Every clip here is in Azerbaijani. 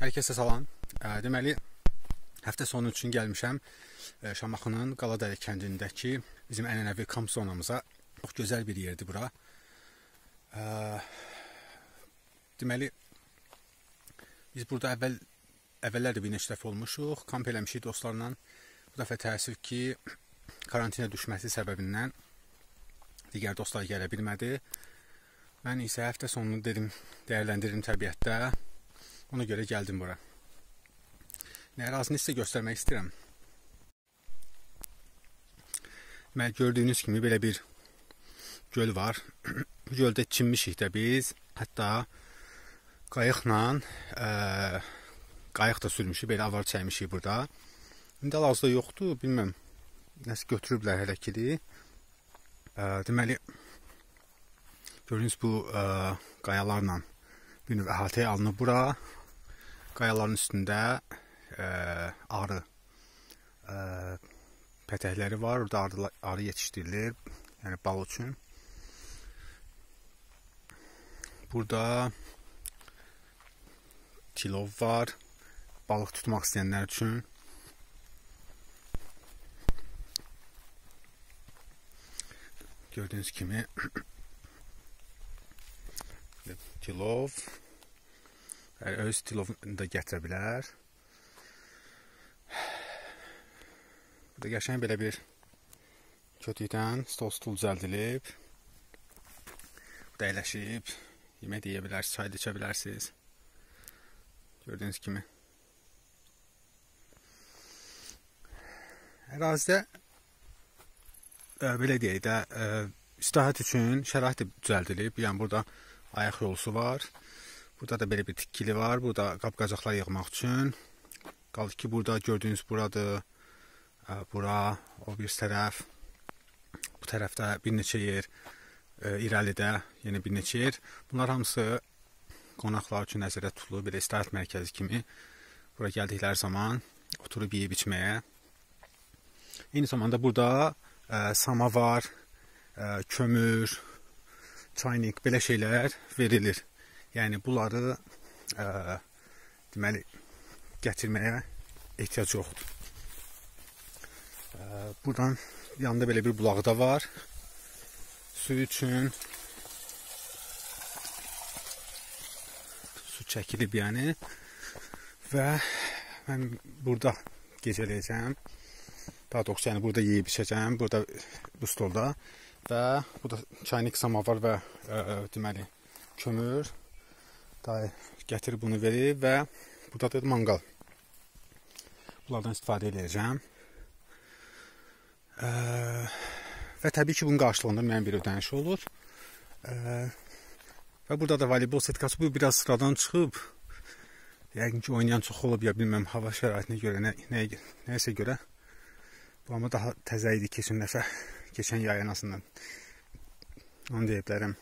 Hər kəsə salam. Deməli, həftə sonu üçün gəlmişəm Şamaxının Qaladəli kəndindəki bizim ənənəvi kamp zonamıza. Çox gözəl bir yerdir bura. Deməli, biz burada əvvəl əvvəllər də bir neçə dəfə olmuşuq, kamp eləmişik dostlarla. Bu dəfə təəssüf ki, karantinə düşməsi səbəbindən digər dostlar gələ bilmədi. Mən isə həftə sonunu dedim, dəyərləndirim təbiətdə. Ona görə gəldim bura. Nə ərazini sizə göstərmək istəyirəm. Mən gördüyünüz kimi belə bir göl var. Göldə çinmişik də biz. Hətta qayıqla ə, qayıq da sürmüşük, belə avar çəkmişik burada. İndi hal-hazırda yoxdur, bilmirəm. Nəsə götürüblər hələ ki. Deməli gördüyünüz bu ə, qayalarla bir növ əhatəyə alınıb bura qayaların üstündə ə, arı ə, pətəkləri var. Orada arı, arı yetişdirilir, yəni bal üçün. Burada tilov var, balıq tutmaq istəyənlər üçün. Gördüyünüz kimi tilov öz tilovunu da gətirə bilər. Burada qəşəng belə bir kötükdən stol stul düzəldilib. Burada əyləşib yemək deyə bilərsiniz, çay içə bilərsiniz. Gördüyünüz kimi. Ərazidə ə, belə deyək də, ə, istirahət üçün şərait düzəldilib. Yəni burada ayaq yolusu var. Burada da belə bir tikili var. Burada qab-qacaqlar yığmaq üçün. Qaldı ki, burada gördüyünüz buradır. Bura, o bir tərəf. Bu tərəfdə bir neçə yer irəlidə, yenə bir neçə yer. Bunlar hamısı qonaqlar üçün nəzərdə tutulub, belə istirahət mərkəzi kimi. Bura gəldikləri zaman oturub yeyib içməyə. Eyni zamanda burada ə, samavar, ə, kömür, çaynik belə şeylər verilir. Yəni bunları ə, deməli gətirməyə ehtiyac yoxdur. Ə, buradan yanında belə bir bulaq da var. Su üçün su çəkilib yəni və mən burada gecələyəcəm. Daha doğrusu yəni burada yeyib içəcəm, burada bu stolda və burada çaynik samavar və ə, deməli kömür Dayı gətirib bunu verib və burada da manqal. Bunlardan istifadə edəcəm. Ə, və təbii ki, bunun qarşılığında mənim bir ödəniş olur. Ə, və burada da voleybol setkası bu biraz sıradan çıxıb. Yəqin ki, oynayan çox olub ya bilməm hava şəraitinə görə, nə, nə nəsə görə. Bu amma daha təzə idi keçən dəfə, keçən yay ən azından. Onu deyə bilərəm.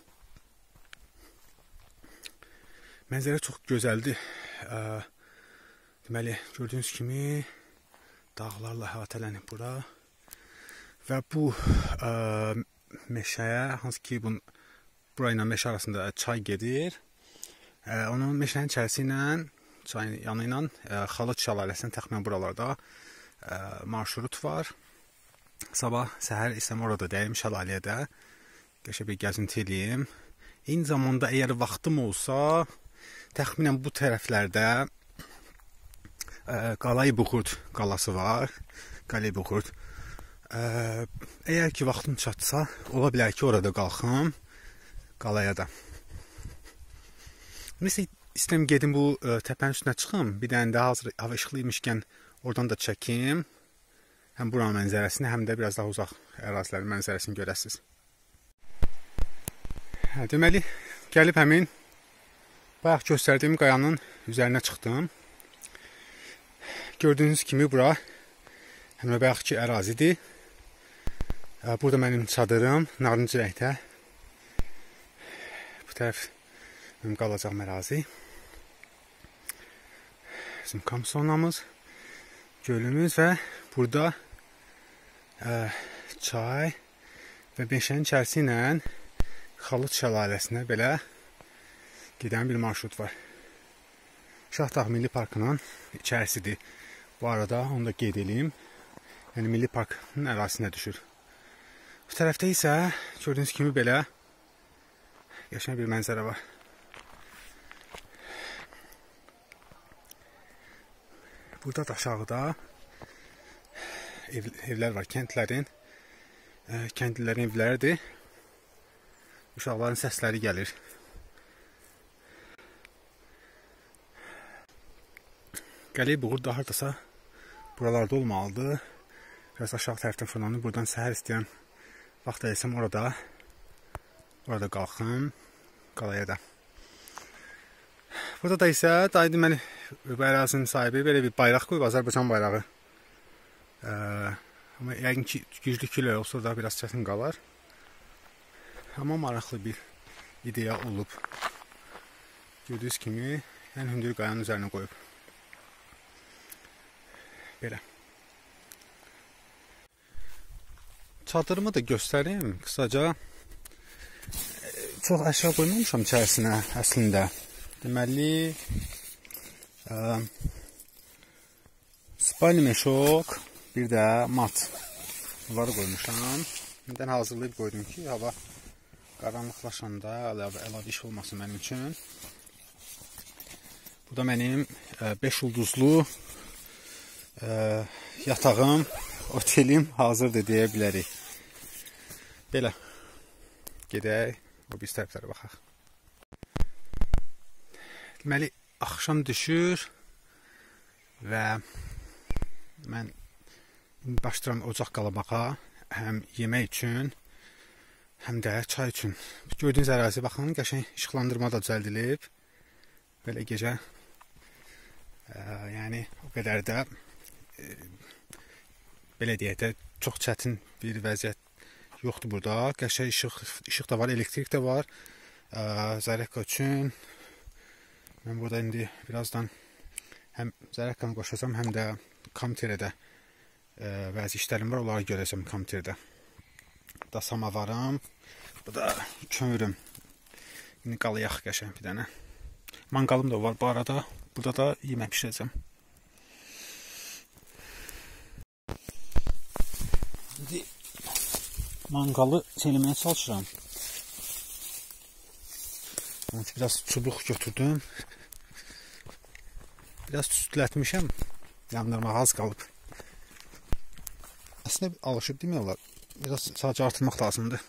Mənzərə çox gözəldir. Deməli, gördüyünüz kimi dağlarla əhatələnib bura. Və bu ə, meşəyə, hansı ki, bun bura ilə meşə arasında çay gedir. Ə, onun meşənin içərisi ilə, çayın yanı ilə ə, Xalat şəlaləsinin təxminən buralarda ə, marşrut var. Sabah səhər isəm orada dəyim şəlaləyə də qəşəng bir gəzinti eləyim. Eyni zamanda əgər vaxtım olsa, təxminən bu tərəflərdə e, Qalay Buxurd qalası var. Qalay Buxurd. Ə, əgər ki vaxtım çatsa, ola bilər ki, orada qalxım qalaya da. Məsələn, istəyirəm gedim bu ə, e, təpənin üstünə çıxım, bir dənə də hazır hava işıqlıymışkən oradan da çəkim. Həm buranın mənzərəsini, həm də biraz daha uzaq ərazilərin mənzərəsini görəsiniz. Hə, deməli, gəlib həmin Bayaq göstərdiyim qayanın üzərinə çıxdım. Gördüyünüz kimi bura həmin bayaqki ərazidir. Burada mənim çadırım narıncı rəngdə. Bu tərəf mənim qalacağım ərazi. Bizim kamsonamız, gölümüz və burada ə, çay və meşənin içərisi ilə Xalıt şəlaləsinə belə gedən bir marşrut var. Şahdağ Milli Parkının içərisidir. Bu arada onu da qeyd edeyim. Yəni Milli Parkın ərazisinə düşür. Bu tərəfdə isə gördüyünüz kimi belə qəşəng bir mənzərə var. Burada da aşağıda ev, evlər var, kəndlərin. E, kəndlilərin evləridir. Uşaqların səsləri gəlir. Gəlib buğur da hardasa buralarda olmalıdır. Biraz aşağı tərəfdən fırlanıb buradan səhər istəyən vaxt əlsəm orada orada qalxım qalaya da. Burada da isə dayı deməli bu ərazinin sahibi belə bir bayraq qoyub Azərbaycan bayrağı. Ə, amma yəqin ki güclü külək olsa da biraz çətin qalar. Amma maraqlı bir ideya olub. Gördüyünüz kimi, yəni hündür qayanın üzərinə qoyub. Belə. Çadırımı da göstərim qısaca. Çox əşya qoymamışam içərisinə əslində. Deməli, ə, spalni meşok, bir də mat. Bunları qoymuşam. İndən hazırlayıb qoydum ki, hava qaranlıqlaşanda əlavə, əlavə iş olmasın mənim üçün. Bu da mənim 5 ulduzlu ə, yatağım, otelim hazırdır deyə bilərik. Belə. Gedək, o bir tərəflərə baxaq. Deməli, axşam düşür və mən başlayıram ocaq qalamağa, həm yemək üçün, həm də çay üçün. Gördüyünüz ərazi baxın, qəşəng işıqlandırma da düzəldilib. Belə gecə ə, yəni o qədər də belə deyək də çox çətin bir vəziyyət yoxdur burada. Qəşəng işıq, işıq da var, elektrik də var. Zaryatka üçün mən burada indi birazdan həm Zaryakkanı qoşacağam, həm də kompüterdə bəzi işlərim var, onları görəcəm kompüterdə. Da samavarım, bu da kömürüm. İndi qalayaq qəşəng bir dənə. Manqalım da var bu arada. Burada da yemək bişirəcəm. İndi manqalı çeləməyə çalışıram. Onun üçün biraz çubuq götürdüm. Biraz tüstülətmişəm. Yandırmağa az qalıb. Əslində alışıb demək olar. Biraz sadəcə artırmaq lazımdır.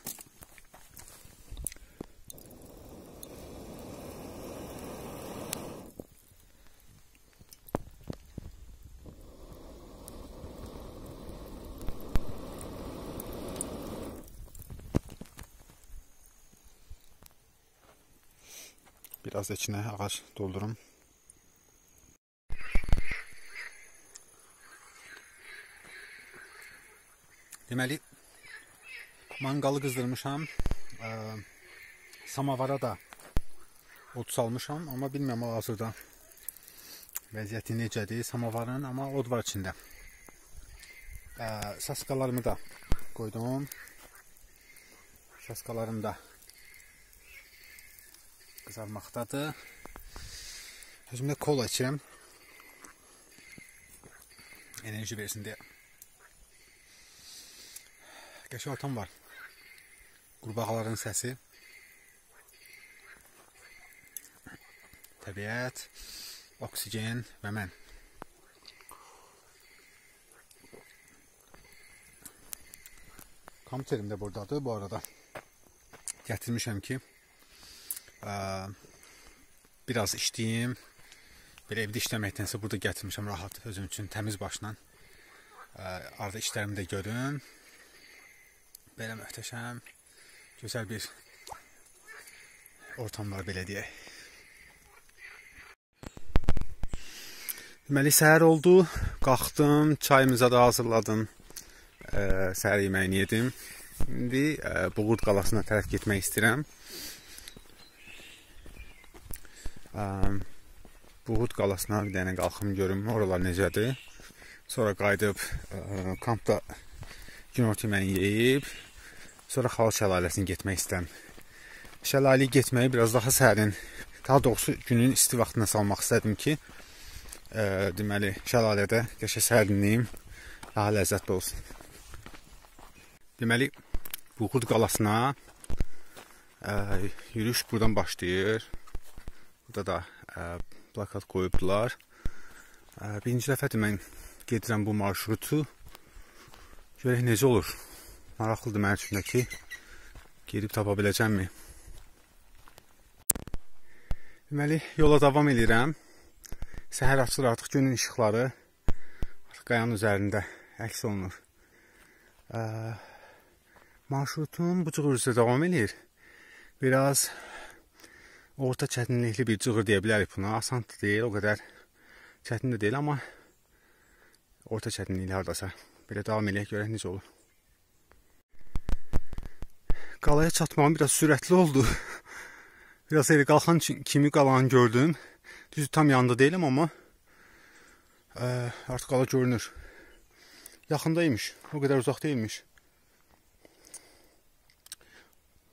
Da içine ağaç doldurum. Deməli, manqalı qızdırmışam. Ə, samavara da od salmışam, amma bilmirəm hazırda vəziyyəti necədir samavarın, amma od var içində. Ə, saskalarımı da qoydum. Saskalarım da qızarmaqdadır. Özümdə kola içirəm. Enerji versin deyə. Qəşəng ortam var. Qurbağaların səsi. Təbiət, oksigen və mən. Kompüterim də buradadır bu arada. Gətirmişəm ki, biraz işləyim. Belə evdə işləməkdənsə burada gətirmişəm rahat özüm üçün təmiz başla. Arada işlərimi də görüm. Belə möhtəşəm, gözəl bir ortam var belə deyək. Deməli səhər oldu, qalxdım, çayımıza da hazırladım. Ə, səhər yeməyini yedim. İndi ə, Buğurt qalasına tərəf getmək istəyirəm. Buğud qalasına bir dənə qalxım görüm, oralar necədir. Sonra qayıdıb ə, kampda günorta yeməyi yeyib, sonra Xalq şəlaləsinə getmək istəyirəm. Şəlaləyə getməyi biraz daha sərin daha doğrusu günün isti vaxtına salmaq istədim ki, ə, deməli, şəlalədə qəşəng sərinliyim daha ləzzətli olsun. Deməli, Buğud qalasına ə, yürüyüş buradan başlayır. Burada da ə, plakat qoyubdular. Ə, birinci dəfədir mən gedirəm bu marşrutu. Görək necə olur. Maraqlıdır mənim üçün də ki, gedib tapa biləcəmmi? Deməli, yola davam edirəm. Səhər açılır artıq günün işıqları artıq qayanın üzərində əks olunur. Ə, marşrutum bu cığırıca davam edir. Biraz orta çətinlikli bir cığır deyə bilərik buna. Asan deyil, o qədər çətin də deyil, amma orta çətinlikli hardasa. Belə davam eləyək, görək necə olur. Qalaya çatmağım biraz sürətli oldu. Biraz elə qalxan kimi qalanı gördüm. Düz tam yanında deyiləm, amma ə, artıq qala görünür. Yaxındaymış. O qədər uzaq deyilmiş.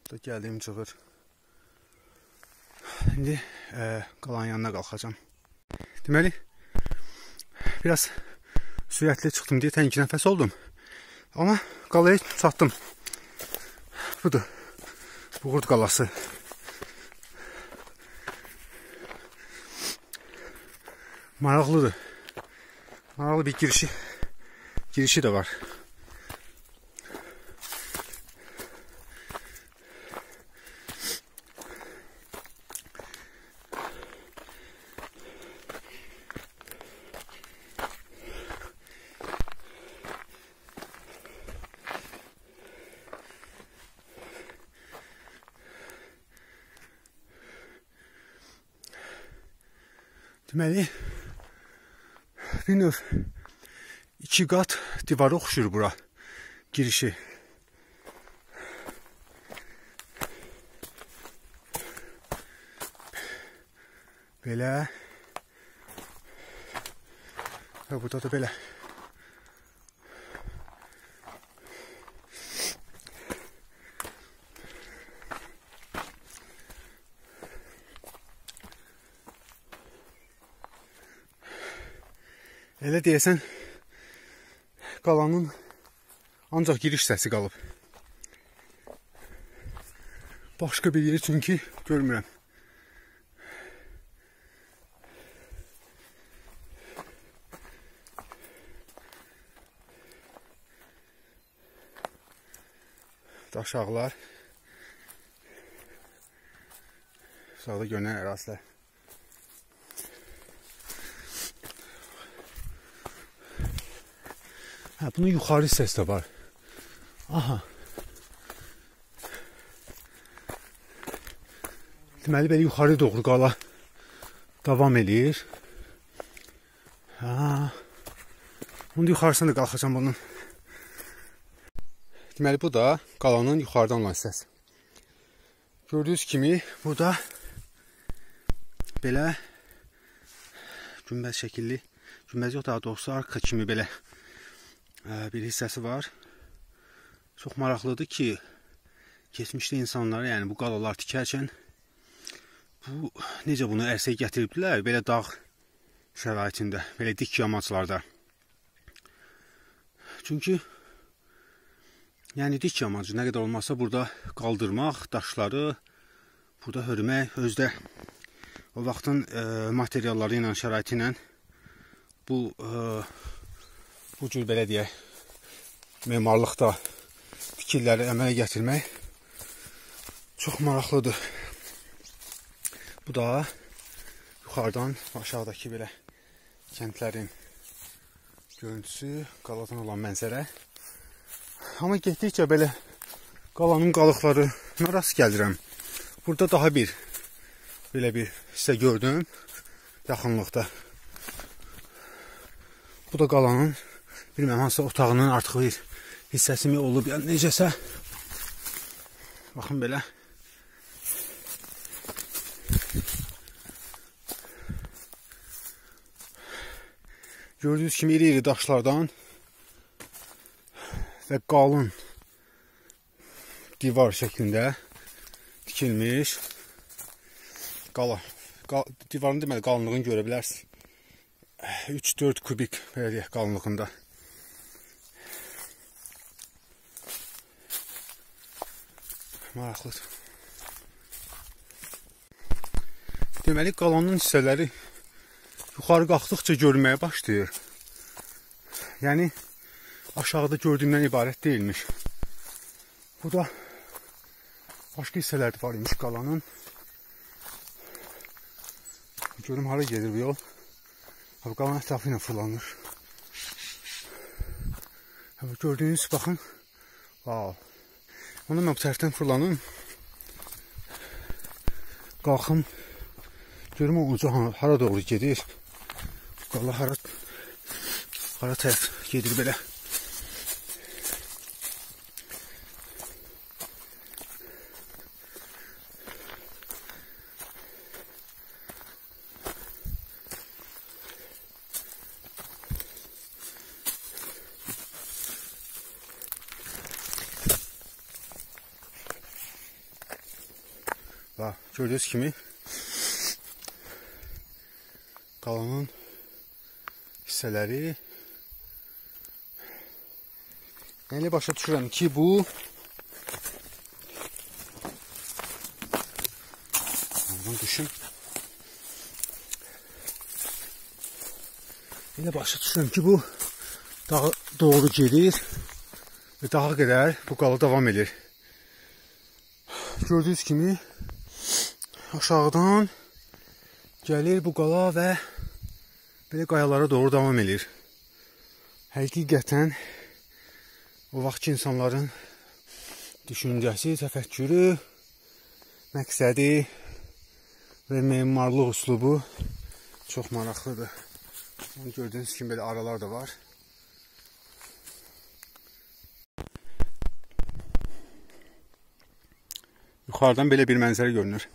Da gəldiyim cığır. İndi ə, qalanın yanına qalxacam. Deməli, biraz sürətli çıxdım deyə təngi nəfəs oldum. Amma qalaya çatdım. Budur. Buğurt qalası. Maraqlıdır. Maraqlı bir girişi girişi də var. Deməli, bir növ iki qat divara oxşuyur bura girişi. Belə. Və burada da belə. Elə deyəsən qalanın ancaq giriş səsi qalıb. Başqa bir yeri çünki görmürəm. Daşaqlar. Sağda görünən ərazilər. Hə, bunun yuxarı hissəsi də var. Aha. Deməli belə yuxarı doğru qala davam eləyir. Ha. Onun yuxarısına da qalxacam bunun. Deməli bu da qalanın yuxarıdan olan hissəsi. Gördüyünüz kimi burada belə günbəz şəkilli, günbəz yox daha doğrusu arka kimi belə bir hissəsi var. Çox maraqlıdır ki, keçmişdə insanlar, yəni bu qalalar tikərkən bu necə bunu ərsəyə gətiribdilər, belə dağ şəraitində, belə dik yamaclarda. Çünki yəni dik yamacı nə qədər olmasa burada qaldırmaq, daşları burada hörmək özdə o vaxtın e, materialları ilə, şəraiti ilə bu e, bu cür belə deyək, memarlıqda fikirləri əmələ gətirmək çox maraqlıdır. Bu da yuxarıdan aşağıdakı belə kəndlərin görüntüsü, qaladan olan mənzərə. Amma getdikcə belə qalanın qalıqlarına rast gəlirəm. Burada daha bir belə bir hissə gördüm yaxınlıqda. Bu da qalanın bilməm hansısa otağının artıq bir hissəsimi olub, yəni necəsə baxın belə Gördüyünüz kimi iri-iri daşlardan və qalın divar şəklində tikilmiş qala divarın deməli qalınlığını görə bilərsiniz. 3-4 kubik belə deyək qalınlığında. Maraqlıdır. Deməli qalanın hissələri yuxarı qalxdıqca görməyə başlayır. Yəni aşağıda gördüyümdən ibarət deyilmiş. Bu da başqa hissələri var imiş qalanın. Görüm hara gedir bu yol. Abi qalan ətrafı ilə fırlanır. Abi gördüyünüz baxın. Wow. Onu mən bu tərəfdən fırlanım. Qalxım. Görüm o ucu hara doğru gedir. Qala hara hara tərəf gedir belə. Gördüyünüz kimi qalanın hissələri Yəni başa düşürəm ki, bu Ondan düşün. Elə başa düşürəm ki, bu dağa doğru gedir və dağa qədər bu qala davam edir. Gördüyünüz kimi aşağıdan gəlir bu qala və belə qayalara doğru davam edir. Həqiqətən o vaxtki insanların düşüncəsi, təfəkkürü, məqsədi və memarlıq üslubu çox maraqlıdır. Gördüyünüz kimi belə aralar da var. Yuxarıdan belə bir mənzərə görünür.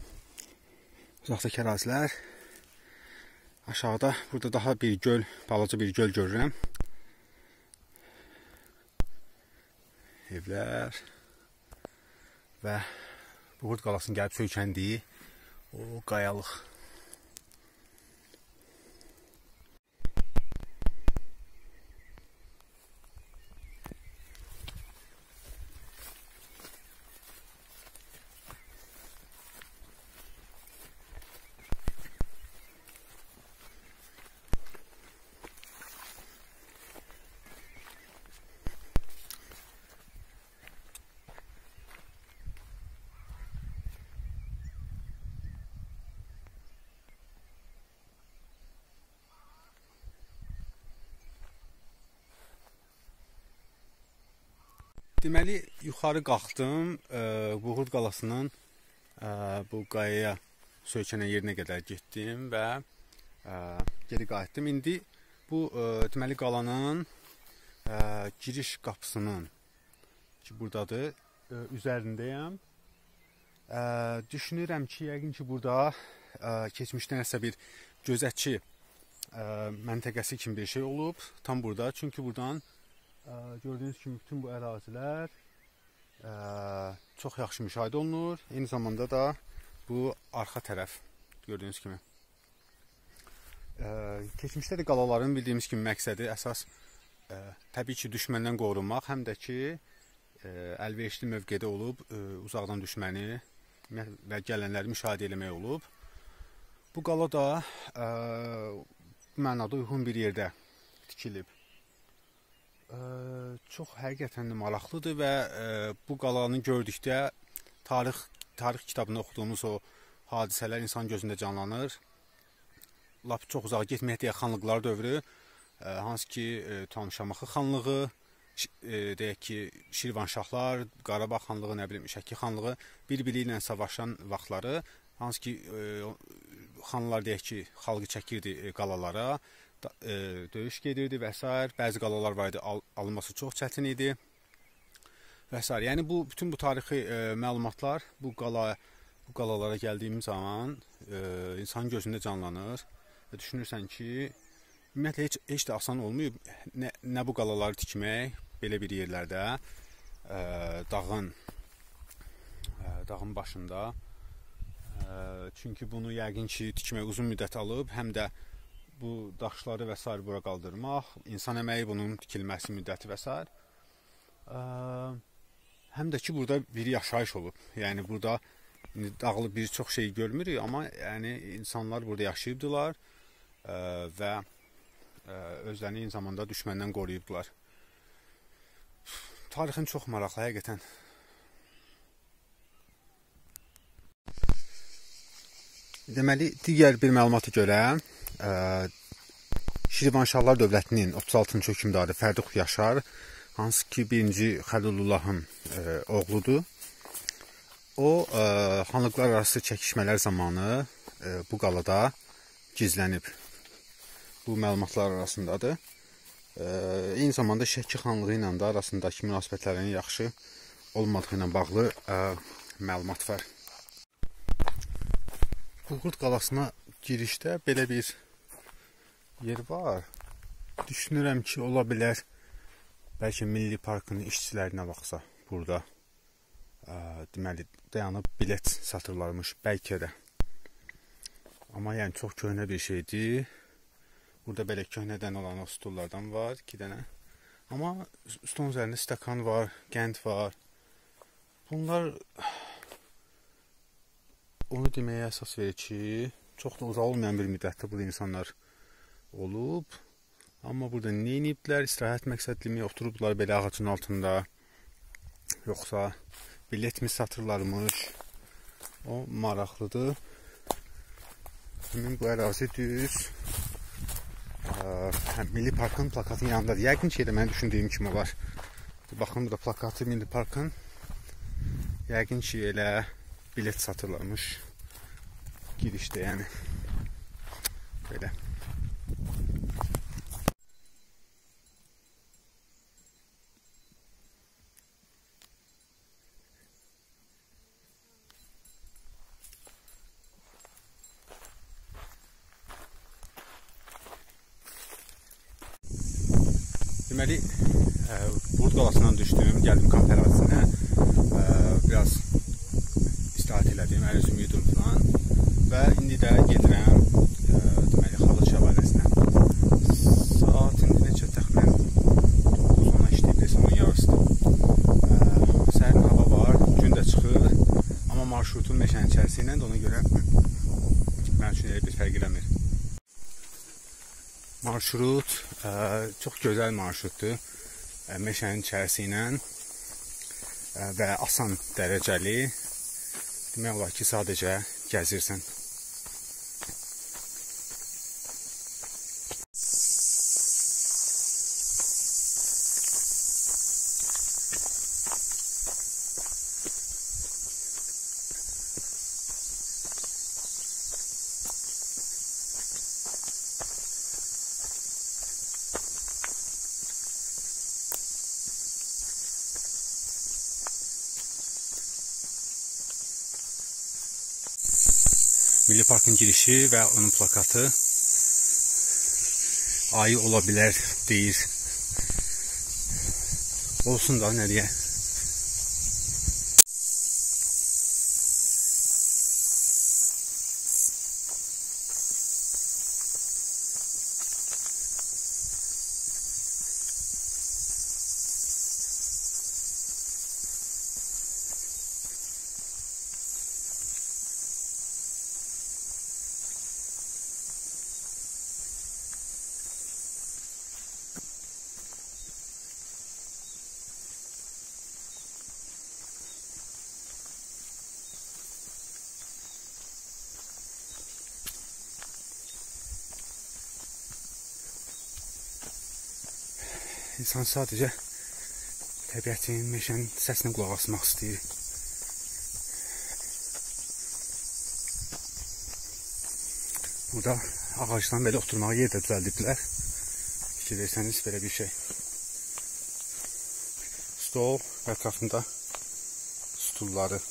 Uzaqdakı ərazilər. Aşağıda burada daha bir göl, balaca bir göl görürəm. Evlər və Buğurt qalasının gəlib söykəndiyi o qayalıq. Deməli, yuxarı qalxdım, e, Buğurt qalasının e, bu qayaya söykənən yerinə qədər getdim və e, geri qayıtdım. İndi bu e, deməli qalanın e, giriş qapısının ki burdadır, e, üzərindəyəm. E, düşünürəm ki, yəqin ki burada e, keçmişdə nəsə bir gözətçi e, məntəqəsi kimi bir şey olub, tam burada. Çünki burdan gördüyünüz kimi bütün bu ərazilər ə, çox yaxşı müşahidə olunur. Eyni zamanda da bu arxa tərəf gördüyünüz kimi. Ə, keçmişdə də qalaların bildiyimiz kimi məqsədi əsas ə, təbii ki, düşməndən qorunmaq, həm də ki, ə, əlverişli mövqedə olub ə, uzaqdan düşməni və gələnləri müşahidə etmək olub. Bu qala da ə, mənada uyğun bir yerdə tikilib çox həqiqətən də maraqlıdır və ə, bu qalanı gördükdə tarix tarix kitabında oxuduğumuz o hadisələr insan gözündə canlanır. Lap çox uzağa getməyək deyə xanlıqlar dövrü, ə, hansı ki, ə, Tanışamaxı xanlığı, ə, deyək ki, Şirvanşahlar, Qarabağ xanlığı, nə bilim, Şəki xanlığı bir-biri ilə savaşan vaxtları, hansı ki, ə, xanlar deyək ki, xalqı çəkirdi qalalara e, döyüş gedirdi və s. Bəzi qalalar var idi, al alınması çox çətin idi və s. Yəni bu bütün bu tarixi e, məlumatlar bu qala bu qalalara gəldiyim zaman e, insan gözündə canlanır və düşünürsən ki, ümumiyyətlə heç heç də asan olmayıb nə, nə bu qalaları tikmək belə bir yerlərdə e, dağın e, dağın başında e, Çünki bunu yəqin ki, tikmək uzun müddət alıb, həm də bu daşları və s. bura qaldırmaq, insan əməyi bunun tikilməsi müddəti və s. Həm də ki, burada bir yaşayış olub. Yəni burada dağlı bir çox şey görmürük, amma yəni insanlar burada yaşayıbdılar və özlərini eyni zamanda düşməndən qoruyubdular. Tarixin çox maraqlı həqiqətən. Deməli, digər bir məlumata görə, Şirvanşahlar dövlətinin 36-cı hökmdarı Fərduq Yaşar, hansı ki 1-ci Xəlilullahın oğludur. O, ə, xanlıqlar arası çəkişmələr zamanı ə, bu qalada gizlənib. Bu məlumatlar arasındadır. Ə, eyni zamanda Şəki xanlığı ilə də arasındakı münasibətlərin yaxşı olmadığı ilə bağlı ə, məlumat var. Qurqud qalasına girişdə belə bir yer var. Düşünürəm ki, ola bilər bəlkə Milli Parkın işçilərinə baxsa burada ə, deməli dayanıb bilet satırlarmış bəlkə də. Amma yəni çox köhnə bir şeydir. Burada belə köhnədən olan o stullardan var 2 dənə. Amma stolun üzərində stəkan var, qənd var. Bunlar onu deməyə əsas verir ki, çox da uzaq olmayan bir müddətdə burada insanlar olub. Amma burada nə ediblər? İstirahət məqsədlimi oturublar belə ağacın altında. Yoxsa biletmi satırlarmış? O maraqlıdır. Həmin bu ərazi düz ə, Milli Parkın plakatının yanındadır. Yəqin ki, elə mən düşündüyüm kimi olar. Baxın, burada plakatı Milli Parkın. Yəqin ki, elə bilet satırlarmış girişte yani. Böyle. Deməli, e, Burd qalasından düşdüm, gəldim kamp ərazisinə. E, biraz istirahət elədim, əl üzümü yudum falan. Və indi də gedirəm ə, deməli Xalıq şəlaləsinə. Saat indi neçə təxminən 9-10-a işləyib desəm onun yarısıdır. Sərin hava var, gün də çıxır. Amma marşrutun meşənin içərisi ilə də ona görə fərq eləmir. Marşrut ə, çox gözəl marşrutdur. Ə, meşənin içərisi ilə ə, və asan dərəcəli Demək olar ki, sadəcə gəzirsən. Girişi və onun plakatı ayı ola bilər deyir. Olsun da nə deyə. İnsan sadəcə təbiətin, meşənin səsinə qulaq asmaq istəyir. Burada ağacdan belə oturmağa yer də düzəldiblər. Fikir versəniz belə bir şey. Stol və ətrafında stulları.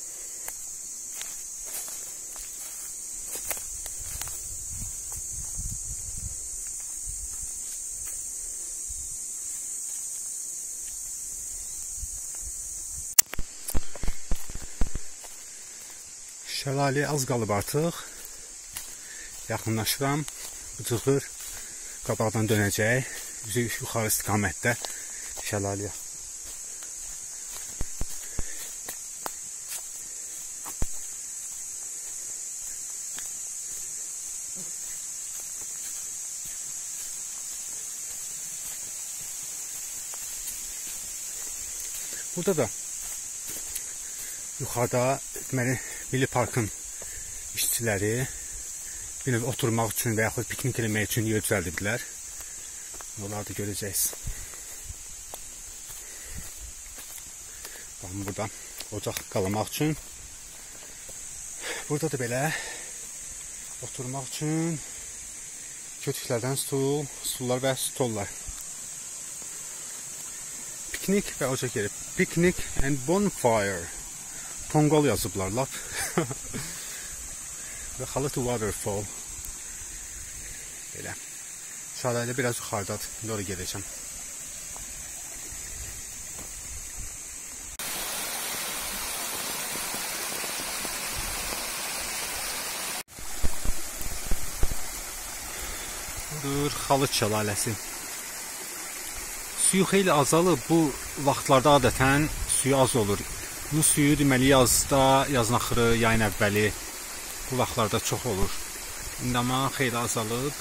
Şəlalə az qalıb artıq. Yaxınlaşıram. Bu cığır qabaqdan dönəcək. Üzü yuxarı istiqamətdə şəlaləyə. Burada da yuxarıda deməli Milli Parkın işçiləri bir növ oturmaq üçün və yaxud piknik eləmək üçün yer düzəldibdilər. Onları da görəcəksiniz. Baxın burada ocaq qalamaq üçün. Burada da belə oturmaq üçün kötüklərdən stul, stullar və stollar. Piknik və ocaq yeri. Picnic and bonfire. Tonqal yazıblar lap. və Xalatı Waterfall. Belə. Şəhərdə biraz yuxarıdadır. İndi ora gedəcəm. Budur Xalıç şəlaləsi. Suyu xeyli azalıb. Bu vaxtlarda adətən suyu az olur. Bu suyu deməli yazda, yazın axırı, yayın əvvəli bu vaxtlarda çox olur. İndi amma xeyli azalıb.